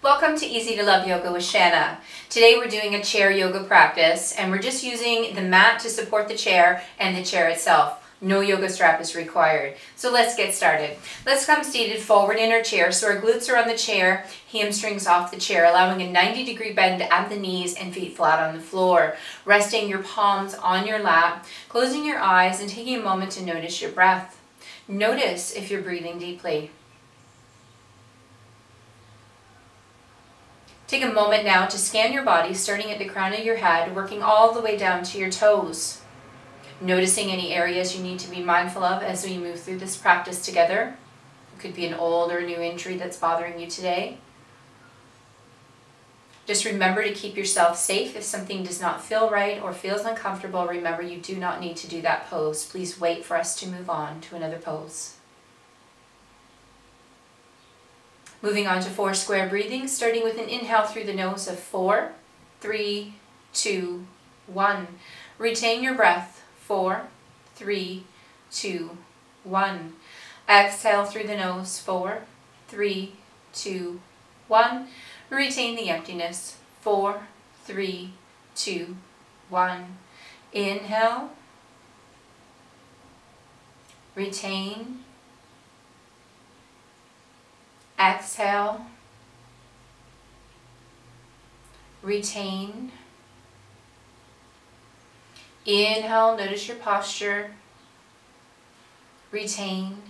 Welcome to Easy to Love Yoga with Shanna. Today we're doing a chair yoga practice and we're just using the mat to support the chair and the chair itself. No yoga strap is required. So let's get started. Let's come seated forward in our chair so our glutes are on the chair, hamstrings off the chair, allowing a 90 degree bend at the knees and feet flat on the floor. Resting your palms on your lap, closing your eyes and taking a moment to notice your breath. Notice if you're breathing deeply. Take a moment now to scan your body, starting at the crown of your head, working all the way down to your toes. Noticing any areas you need to be mindful of as we move through this practice together. It could be an old or new injury that's bothering you today. Just remember to keep yourself safe. If something does not feel right or feels uncomfortable, remember you do not need to do that pose. Please wait for us to move on to another pose. Moving on to four square breathing, starting with an inhale through the nose of four, three, two, one. Retain your breath. Four, three, two, one. Exhale through the nose. Four, three, two, one. Retain the emptiness. Four, three, two, one. Inhale. Retain Exhale. Retain. Inhale, notice your posture. Retain.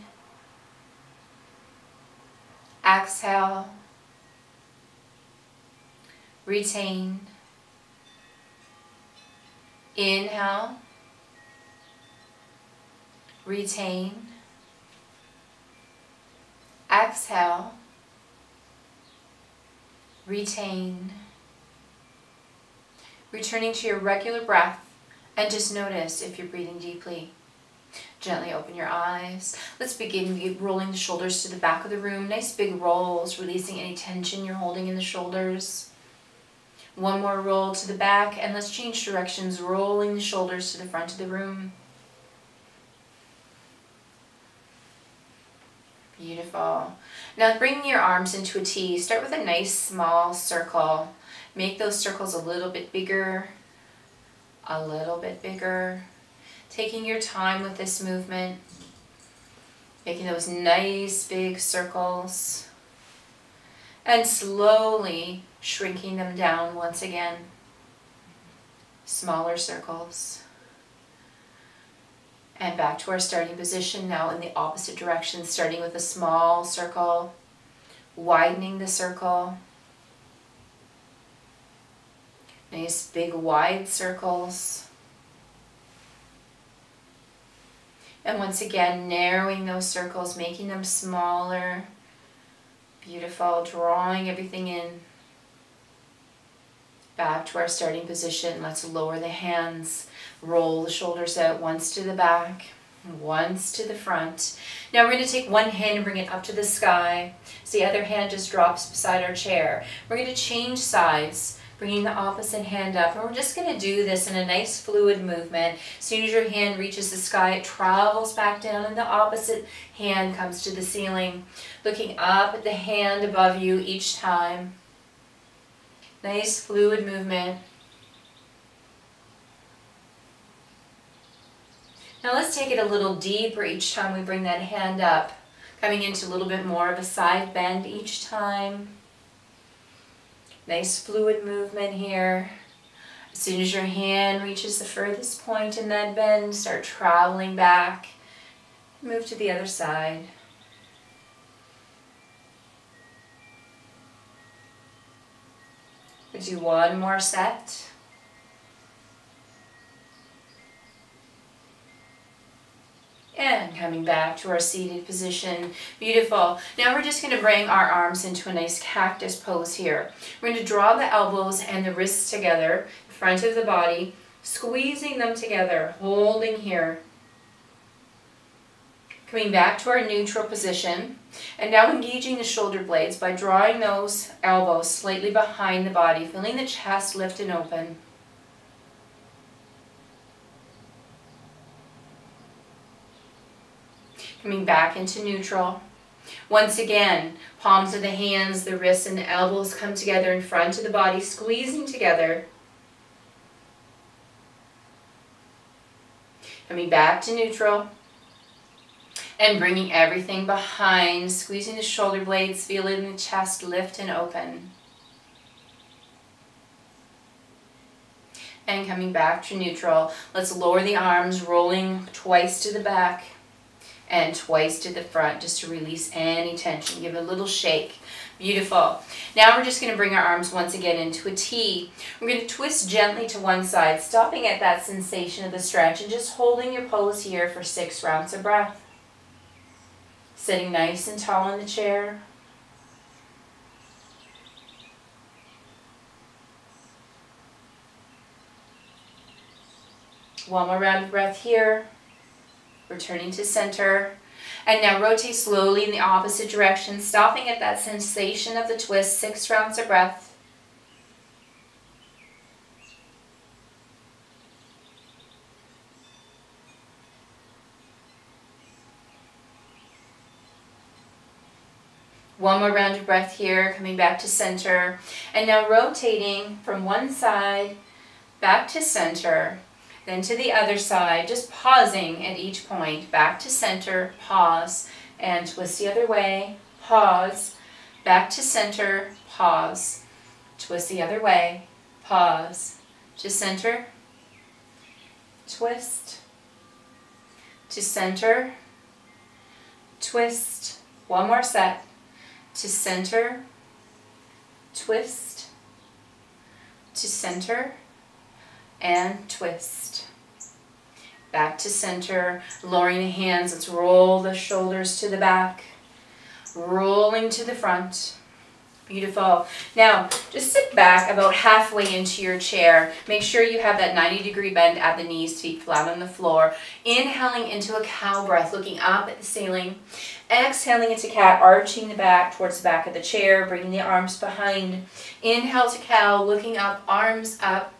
Exhale. Retain. Inhale. Retain. Exhale. Retain. Returning to your regular breath and just notice if you're breathing deeply. Gently open your eyes. Let's begin rolling the shoulders to the back of the room. Nice big rolls, releasing any tension you're holding in the shoulders. One more roll to the back and let's change directions, rolling the shoulders to the front of the room. Beautiful. Now bring your arms into a T. Start with a nice small circle. Make those circles a little bit bigger, a little bit bigger. Taking your time with this movement. Making those nice big circles. And slowly shrinking them down once again. Smaller circles. And back to our starting position now in the opposite direction, starting with a small circle, widening the circle. Nice big wide circles. And once again, narrowing those circles, making them smaller. Beautiful, drawing everything in. Back to our starting position. Let's lower the hands Roll the shoulders out once to the back, once to the front. Now we're going to take one hand and bring it up to the sky. So the other hand just drops beside our chair. We're going to change sides, bringing the opposite hand up. And we're just going to do this in a nice fluid movement. As soon as your hand reaches the sky, it travels back down and the opposite hand comes to the ceiling. Looking up at the hand above you each time. Nice fluid movement. Now let's take it a little deeper each time we bring that hand up, coming into a little bit more of a side bend each time. Nice fluid movement here. As soon as your hand reaches the furthest point in that bend, start traveling back. Move to the other side. we do one more set. And coming back to our seated position. Beautiful. Now we're just going to bring our arms into a nice cactus pose here. We're going to draw the elbows and the wrists together, front of the body, squeezing them together, holding here. Coming back to our neutral position. And now engaging the shoulder blades by drawing those elbows slightly behind the body, feeling the chest lift and open. Coming back into neutral. Once again, palms of the hands, the wrists and the elbows come together in front of the body, squeezing together. Coming back to neutral. And bringing everything behind, squeezing the shoulder blades, feeling the chest lift and open. And coming back to neutral. Let's lower the arms, rolling twice to the back and twice to the front just to release any tension. Give it a little shake. Beautiful. Now we're just going to bring our arms once again into a T. We're going to twist gently to one side, stopping at that sensation of the stretch and just holding your pose here for six rounds of breath. Sitting nice and tall in the chair. One more round of breath here returning to center. And now rotate slowly in the opposite direction, stopping at that sensation of the twist, six rounds of breath. One more round of breath here, coming back to center. And now rotating from one side back to center then to the other side, just pausing at each point, back to center, pause, and twist the other way, pause, back to center, pause, twist the other way, pause, to center, twist, to center, twist, one more set, to center, twist, to center, and twist. Back to center, lowering the hands. Let's roll the shoulders to the back, rolling to the front. Beautiful. Now, just sit back about halfway into your chair. Make sure you have that 90 degree bend at the knees, feet flat on the floor. Inhaling into a cow breath, looking up at the ceiling. Exhaling into cat, arching the back towards the back of the chair, bringing the arms behind. Inhale to cow, looking up, arms up.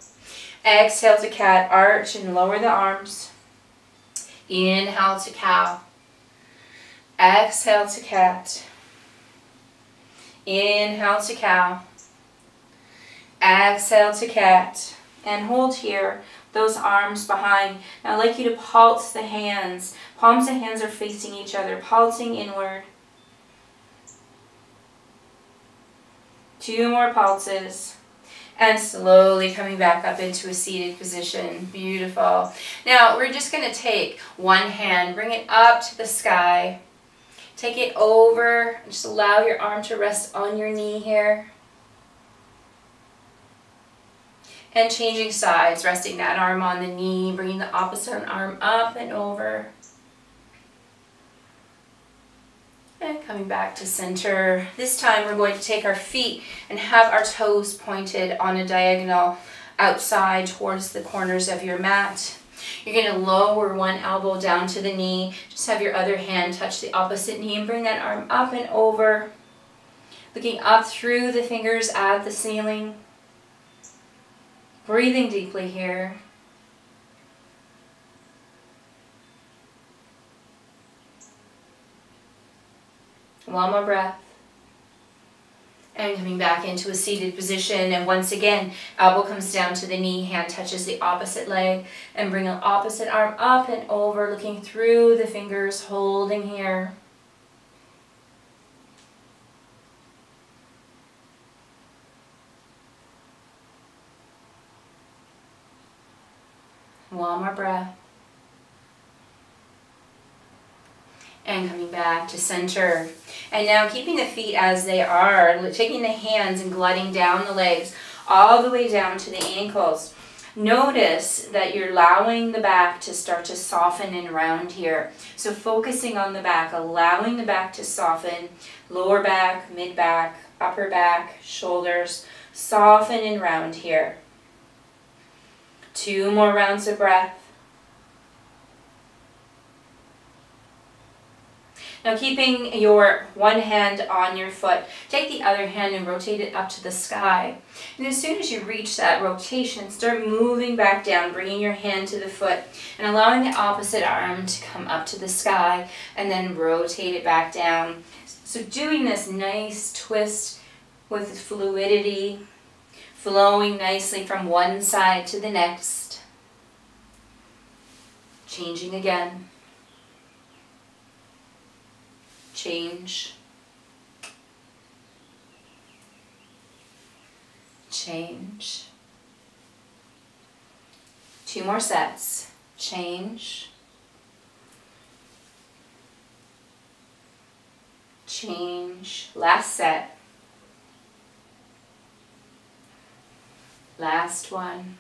Exhale to cat, arch and lower the arms. Inhale to cow. Exhale to cat. Inhale to cow. Exhale to cat. And hold here, those arms behind. Now I'd like you to pulse the hands. Palms of hands are facing each other, pulsing inward. Two more pulses. And slowly coming back up into a seated position. Beautiful. Now we're just going to take one hand, bring it up to the sky. Take it over. Just allow your arm to rest on your knee here. And changing sides, resting that arm on the knee, bringing the opposite arm up and over. And coming back to center. This time we're going to take our feet and have our toes pointed on a diagonal outside towards the corners of your mat. You're going to lower one elbow down to the knee. Just have your other hand touch the opposite knee and bring that arm up and over. Looking up through the fingers at the ceiling. Breathing deeply here. One more breath. And coming back into a seated position. And once again, elbow comes down to the knee, hand touches the opposite leg. And bring an opposite arm up and over, looking through the fingers, holding here. One more breath. And coming back to center. And now keeping the feet as they are, taking the hands and gliding down the legs all the way down to the ankles. Notice that you're allowing the back to start to soften and round here. So focusing on the back, allowing the back to soften, lower back, mid back, upper back, shoulders, soften and round here. Two more rounds of breath. Now keeping your one hand on your foot, take the other hand and rotate it up to the sky. And as soon as you reach that rotation, start moving back down, bringing your hand to the foot and allowing the opposite arm to come up to the sky and then rotate it back down. So doing this nice twist with fluidity, flowing nicely from one side to the next, changing again. Change, change. Two more sets, change, change, last set, last one.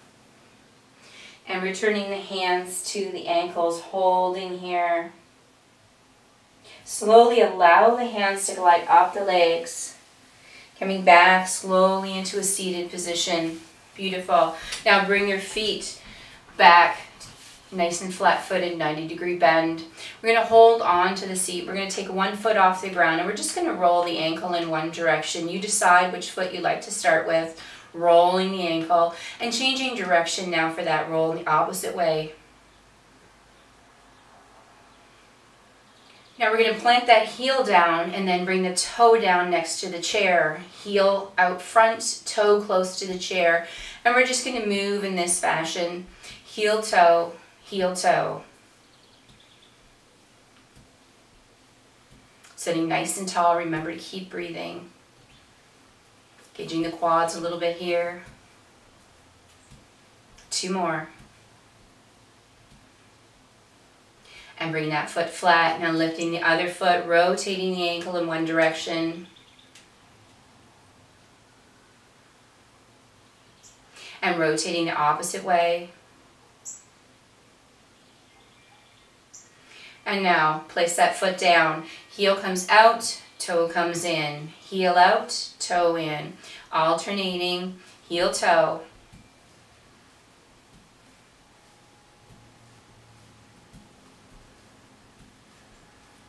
And returning the hands to the ankles, holding here. Slowly allow the hands to glide off the legs. Coming back slowly into a seated position. Beautiful. Now bring your feet back nice and flat footed, 90 degree bend. We're going to hold on to the seat. We're going to take one foot off the ground and we're just going to roll the ankle in one direction. You decide which foot you like to start with, rolling the ankle and changing direction now for that roll in the opposite way. Now we're going to plant that heel down and then bring the toe down next to the chair. Heel out front, toe close to the chair. And we're just going to move in this fashion. Heel, toe, heel, toe. Sitting nice and tall. Remember to keep breathing. Engaging the quads a little bit here. Two more. And bring that foot flat. Now lifting the other foot, rotating the ankle in one direction. And rotating the opposite way. And now place that foot down. Heel comes out, toe comes in. Heel out, toe in. Alternating, heel, toe.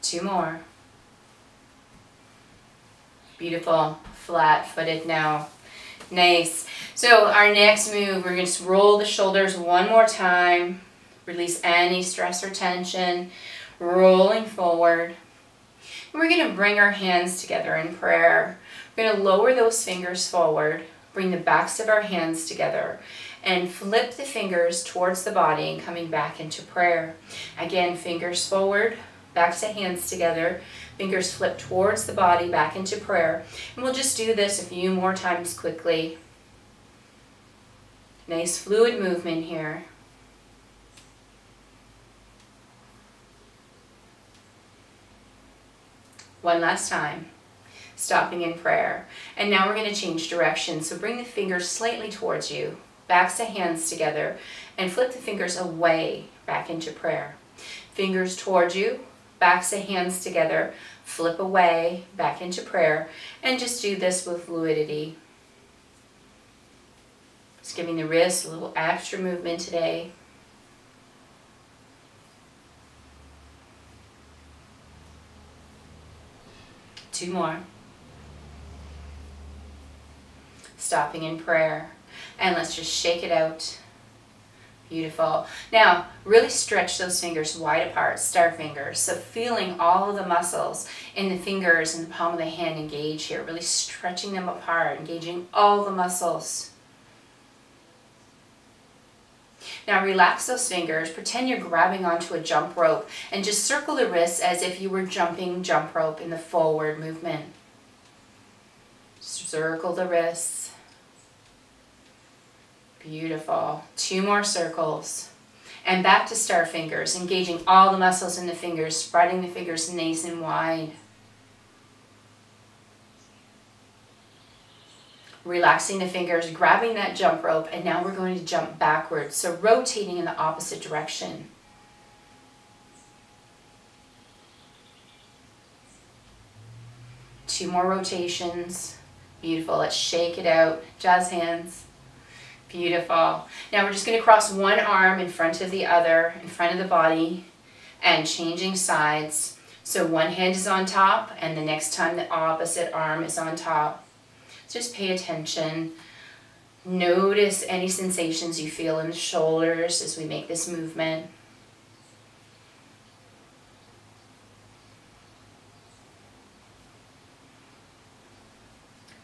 Two more. Beautiful. Flat footed now. Nice. So our next move, we're going to roll the shoulders one more time. Release any stress or tension. Rolling forward. We're going to bring our hands together in prayer. We're going to lower those fingers forward. Bring the backs of our hands together and flip the fingers towards the body and coming back into prayer. Again, fingers forward, back to hands together, fingers flip towards the body, back into prayer. And we'll just do this a few more times quickly. Nice fluid movement here. One last time, stopping in prayer. And now we're going to change direction. So bring the fingers slightly towards you, backs to hands together, and flip the fingers away back into prayer. Fingers towards you, backs of hands together, flip away, back into prayer, and just do this with fluidity. Just giving the wrist a little extra movement today. Two more. Stopping in prayer. And let's just shake it out. Beautiful. Now, really stretch those fingers wide apart, star fingers. So feeling all of the muscles in the fingers and the palm of the hand engage here, really stretching them apart, engaging all the muscles. Now relax those fingers, pretend you're grabbing onto a jump rope and just circle the wrists as if you were jumping jump rope in the forward movement. Circle the wrists. Beautiful. Two more circles. And back to star fingers, engaging all the muscles in the fingers, spreading the fingers nice and wide. Relaxing the fingers, grabbing that jump rope, and now we're going to jump backwards. So rotating in the opposite direction. Two more rotations. Beautiful. Let's shake it out. Jazz hands. Beautiful. Now we're just going to cross one arm in front of the other, in front of the body, and changing sides. So one hand is on top and the next time the opposite arm is on top. Just pay attention. Notice any sensations you feel in the shoulders as we make this movement.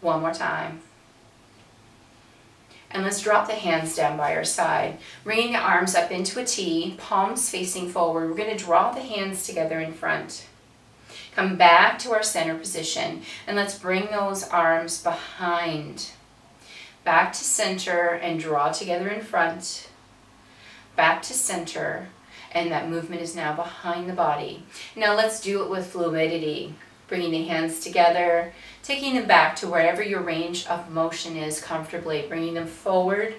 One more time. And let's drop the hands down by our side. Bringing the arms up into a T, palms facing forward. We're going to draw the hands together in front. Come back to our center position and let's bring those arms behind. Back to center and draw together in front. Back to center and that movement is now behind the body. Now let's do it with fluidity. Bringing the hands together, taking them back to wherever your range of motion is comfortably, bringing them forward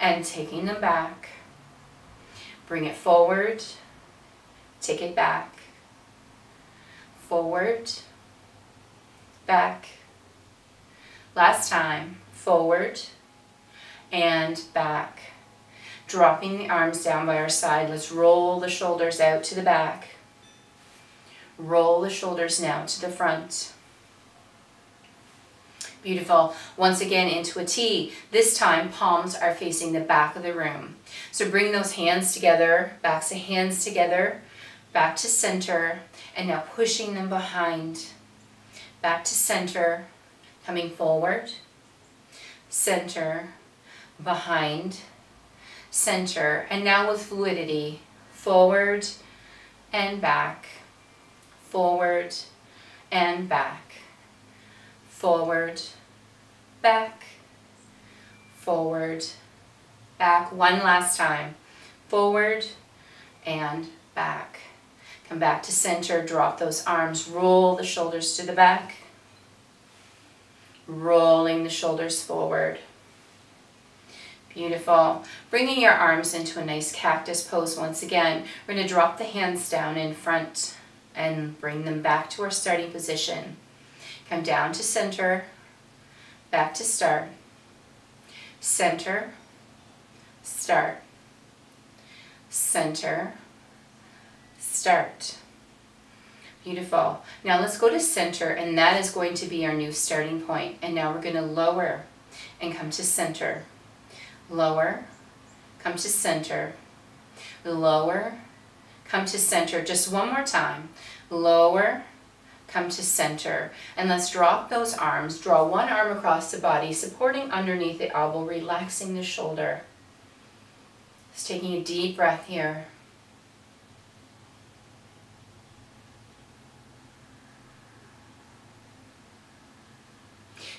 and taking them back. Bring it forward, take it back, forward, back. Last time, forward and back. Dropping the arms down by our side, let's roll the shoulders out to the back. Roll the shoulders now to the front. Beautiful. Once again into a T. This time palms are facing the back of the room. So bring those hands together, backs of hands together, back to center, and now pushing them behind. Back to center, coming forward, center, behind, center, and now with fluidity, forward and back forward and back, forward, back, forward, back. One last time, forward and back. Come back to center, drop those arms, roll the shoulders to the back, rolling the shoulders forward. Beautiful. Bringing your arms into a nice cactus pose once again. We're going to drop the hands down in front and bring them back to our starting position. Come down to center, back to start, center, start, center, start. Beautiful. Now let's go to center and that is going to be our new starting point. And now we're going to lower and come to center. Lower, come to center, lower, come to center. Just one more time. Lower, come to center. And let's drop those arms. Draw one arm across the body, supporting underneath the elbow, relaxing the shoulder. Just taking a deep breath here.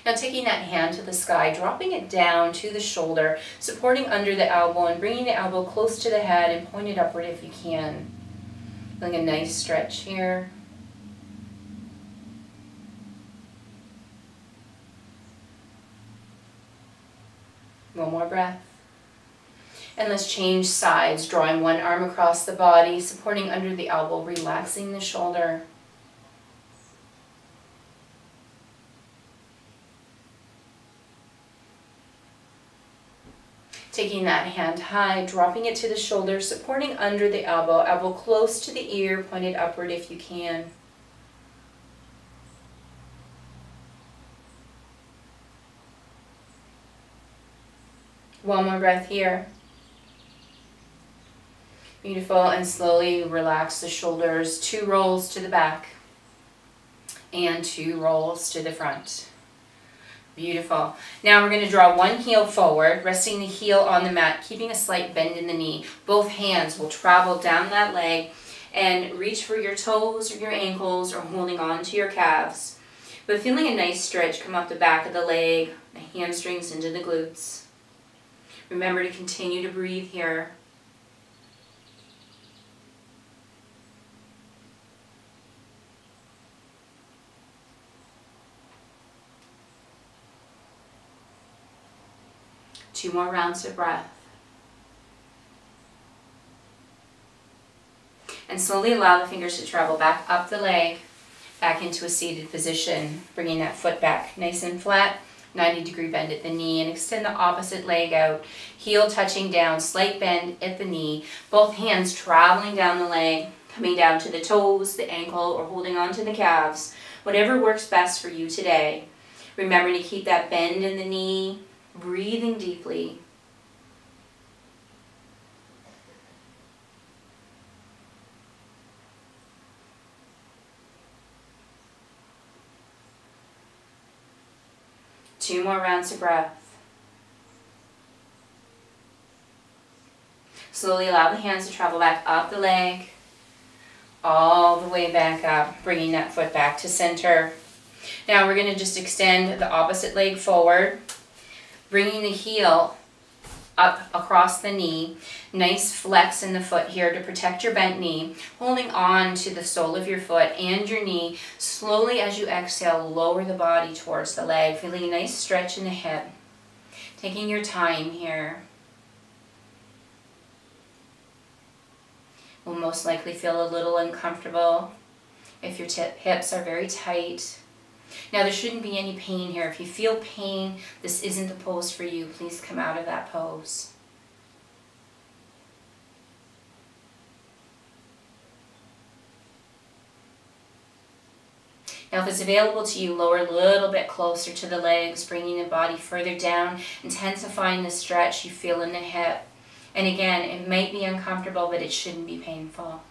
Now taking that hand to the sky, dropping it down to the shoulder, supporting under the elbow and bringing the elbow close to the head and point it upward if you can. Feeling a nice stretch here. One more breath. And let's change sides, drawing one arm across the body, supporting under the elbow, relaxing the shoulder. Taking that hand high, dropping it to the shoulder, supporting under the elbow, elbow close to the ear, pointed upward if you can. One more breath here. Beautiful, and slowly relax the shoulders, two rolls to the back, and two rolls to the front. Beautiful. Now we're going to draw one heel forward, resting the heel on the mat, keeping a slight bend in the knee. Both hands will travel down that leg and reach for your toes or your ankles or holding on to your calves. But feeling a nice stretch come up the back of the leg, the hamstrings into the glutes. Remember to continue to breathe here. Two more rounds of breath. And slowly allow the fingers to travel back up the leg, back into a seated position, bringing that foot back nice and flat, 90 degree bend at the knee, and extend the opposite leg out, heel touching down, slight bend at the knee, both hands traveling down the leg, Coming down to the toes, the ankle, or holding on to the calves, whatever works best for you today. Remember to keep that bend in the knee, breathing deeply. Two more rounds of breath. Slowly allow the hands to travel back up the leg, all the way back up, bringing that foot back to center. Now we're going to just extend the opposite leg forward, bringing the heel up across the knee. Nice flex in the foot here to protect your bent knee. Holding on to the sole of your foot and your knee. Slowly as you exhale, lower the body towards the leg. Feeling a nice stretch in the hip. Taking your time here. will most likely feel a little uncomfortable if your hips are very tight. Now there shouldn't be any pain here. If you feel pain, this isn't the pose for you. Please come out of that pose. Now if it's available to you, lower a little bit closer to the legs, bringing the body further down, intensifying the stretch you feel in the hip. And again, it might be uncomfortable, but it shouldn't be painful.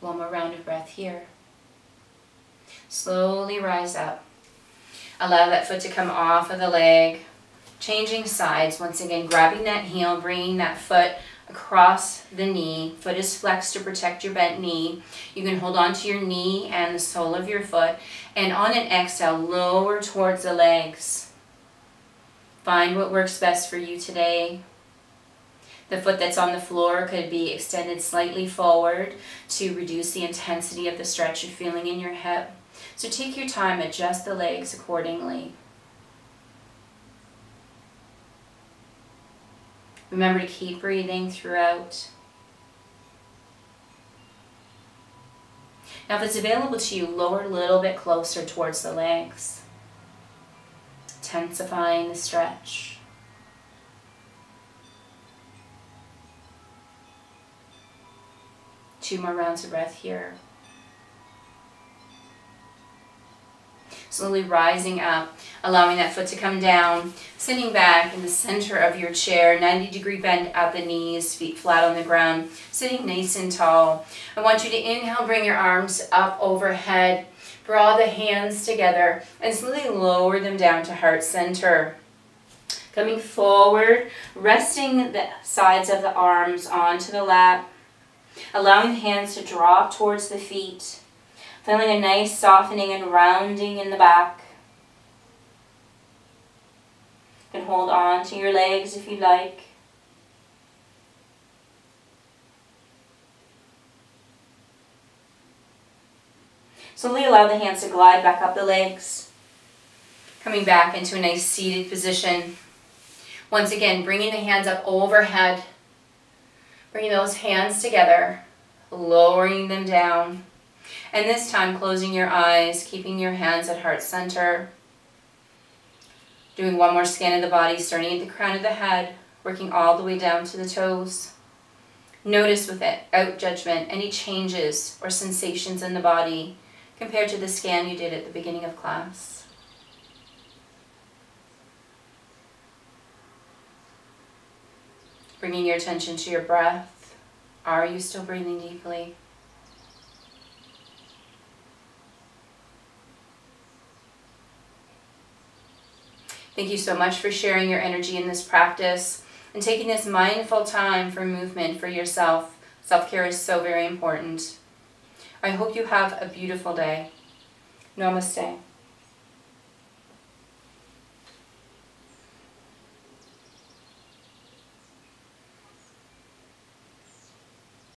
One more round of breath here. Slowly rise up. Allow that foot to come off of the leg. Changing sides. Once again, grabbing that heel, bringing that foot across the knee. Foot is flexed to protect your bent knee. You can hold on to your knee and the sole of your foot. And on an exhale, lower towards the legs. Find what works best for you today. The foot that's on the floor could be extended slightly forward to reduce the intensity of the stretch you're feeling in your hip. So take your time, adjust the legs accordingly. Remember to keep breathing throughout. Now if it's available to you, lower a little bit closer towards the legs. Intensifying the stretch. Two more rounds of breath here. slowly rising up, allowing that foot to come down, sitting back in the center of your chair, 90 degree bend at the knees, feet flat on the ground, sitting nice and tall. I want you to inhale, bring your arms up overhead, draw the hands together, and slowly lower them down to heart center. Coming forward, resting the sides of the arms onto the lap, allowing the hands to drop towards the feet. Feeling a nice softening and rounding in the back. You can hold on to your legs if you like. Slowly allow the hands to glide back up the legs. Coming back into a nice seated position. Once again, bringing the hands up overhead. Bringing those hands together, lowering them down. And this time, closing your eyes, keeping your hands at heart center. Doing one more scan of the body, starting at the crown of the head, working all the way down to the toes. Notice without judgment any changes or sensations in the body compared to the scan you did at the beginning of class. Bringing your attention to your breath. Are you still breathing deeply? Thank you so much for sharing your energy in this practice and taking this mindful time for movement for yourself. Self-care is so very important. I hope you have a beautiful day. Namaste.